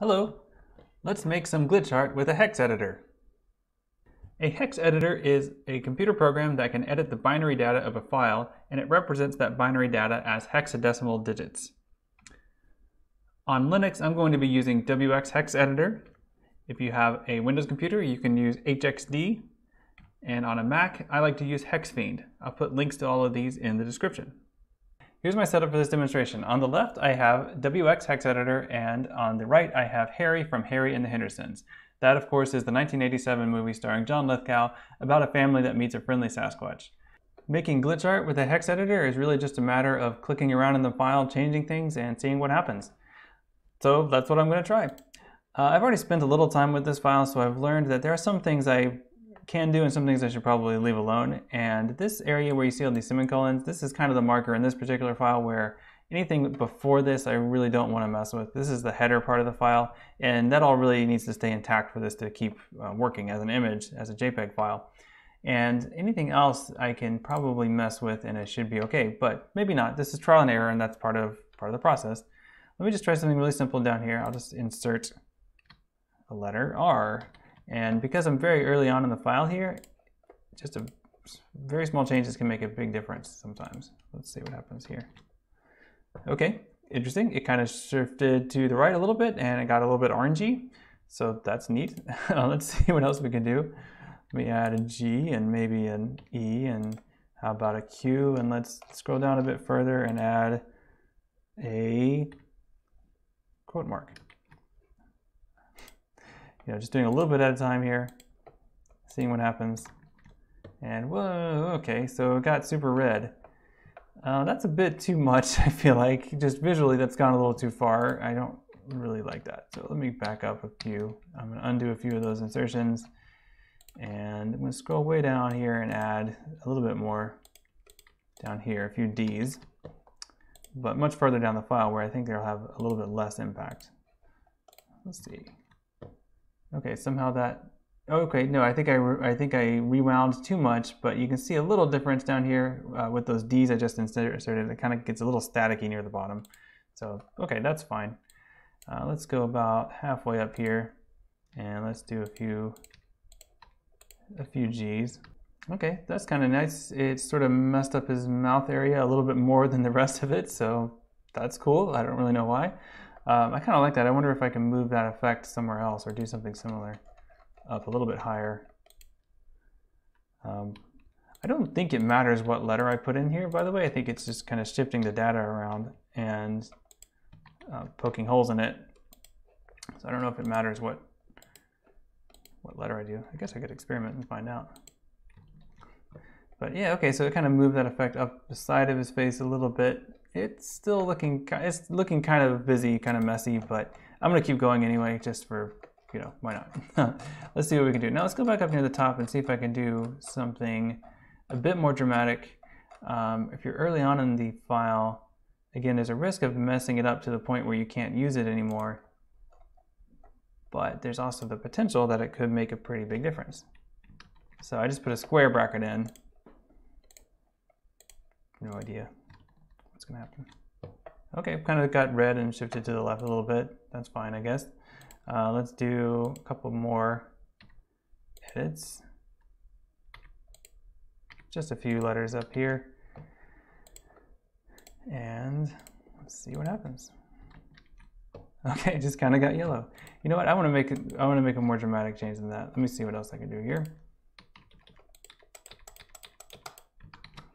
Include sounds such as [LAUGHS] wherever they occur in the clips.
Hello, let's make some glitch art with a hex editor. A hex editor is a computer program that can edit the binary data of a file and it represents that binary data as hexadecimal digits. On Linux, I'm going to be using WX Hex Editor. If you have a Windows computer, you can use HXD. And on a Mac, I like to use HexFiend. I'll put links to all of these in the description. Here's my setup for this demonstration. On the left, I have WX Hex Editor, and on the right, I have Harry from Harry and the Hendersons. That, of course, is the 1987 movie starring John Lithgow about a family that meets a friendly Sasquatch. Making glitch art with a hex editor is really just a matter of clicking around in the file, changing things, and seeing what happens. So that's what I'm going to try. Uh, I've already spent a little time with this file, so I've learned that there are some things I can do and some things I should probably leave alone. And this area where you see all these semicolons, this is kind of the marker in this particular file where anything before this I really don't want to mess with. This is the header part of the file, and that all really needs to stay intact for this to keep uh, working as an image, as a JPEG file. And anything else I can probably mess with and it should be okay, but maybe not. This is trial and error and that's part of, part of the process. Let me just try something really simple down here. I'll just insert a letter R and because I'm very early on in the file here, just a very small changes can make a big difference sometimes. Let's see what happens here. Okay, interesting. It kind of shifted to the right a little bit and it got a little bit orangey. So that's neat. [LAUGHS] Let's see what else we can do. Let me add a G and maybe an E and how about a Q? And let's scroll down a bit further and add a quote mark you know, just doing a little bit at a time here, seeing what happens. And whoa, okay, so it got super red. Uh, that's a bit too much, [LAUGHS] I feel like. Just visually, that's gone a little too far. I don't really like that. So let me back up a few. I'm going to undo a few of those insertions. And I'm going to scroll way down here and add a little bit more down here, a few Ds. But much further down the file where I think they'll have a little bit less impact. Let's see. Okay, somehow that, okay, no, I think I, I think I rewound too much, but you can see a little difference down here uh, with those Ds I just inserted. It kind of gets a little staticky near the bottom. So, okay, that's fine. Uh, let's go about halfway up here and let's do a few, a few Gs. Okay, that's kind of nice. It sort of messed up his mouth area a little bit more than the rest of it, so that's cool. I don't really know why. Um, I kind of like that. I wonder if I can move that effect somewhere else or do something similar up a little bit higher. Um, I don't think it matters what letter I put in here, by the way. I think it's just kind of shifting the data around and uh, poking holes in it. So I don't know if it matters what what letter I do. I guess I could experiment and find out. But yeah, okay, so it kind of moved that effect up the side of his face a little bit it's still looking it's looking kind of busy, kind of messy, but I'm gonna keep going anyway, just for you know why not? [LAUGHS] let's see what we can do. Now let's go back up near the top and see if I can do something a bit more dramatic. Um, if you're early on in the file, again, there's a risk of messing it up to the point where you can't use it anymore. But there's also the potential that it could make a pretty big difference. So I just put a square bracket in. No idea what's going to happen. Okay, kind of got red and shifted to the left a little bit. That's fine, I guess. Uh, let's do a couple more edits. Just a few letters up here. And let's see what happens. Okay, [LAUGHS] just kind of got yellow. You know what? I want to make it. I want to make a more dramatic change than that. Let me see what else I can do here.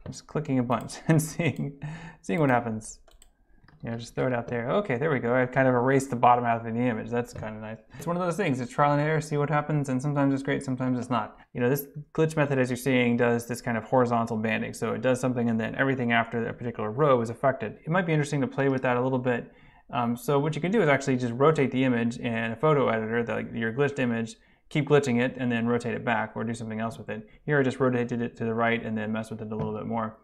Just clicking a bunch [LAUGHS] and seeing, seeing what happens. You know, just throw it out there. Okay, there we go. I've kind of erased the bottom half of the image. That's kind of nice. It's one of those things. It's trial and error, see what happens, and sometimes it's great, sometimes it's not. You know, this glitch method, as you're seeing, does this kind of horizontal banding. So it does something and then everything after that particular row is affected. It might be interesting to play with that a little bit. Um, so what you can do is actually just rotate the image in a photo editor, the, your glitched image, keep glitching it and then rotate it back or do something else with it. Here I just rotated it to the right and then mess with it a little bit more.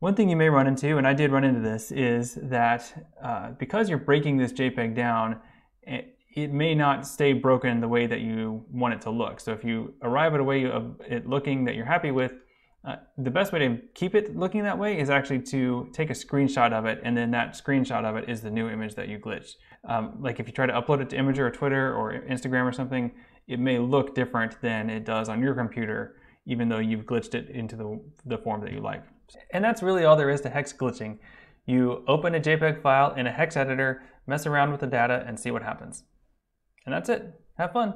One thing you may run into, and I did run into this, is that uh, because you're breaking this JPEG down, it, it, may not stay broken the way that you want it to look. So if you arrive at a way of it looking that you're happy with, Uh, the best way to keep it looking that way is actually to take a screenshot of it, and then that screenshot of it is the new image that you glitched. Um, like if you try to upload it to Imgur or Twitter or Instagram or something, it may look different than it does on your computer, even though you've glitched it into the, the form that you like. And that's really all there is to hex glitching. You open a JPEG file in a hex editor, mess around with the data, and see what happens. And that's it. Have fun.